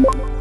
you